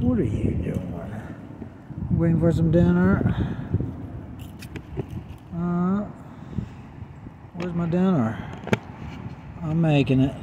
What are you doing? Waiting for some dinner. Uh, where's my dinner? I'm making it.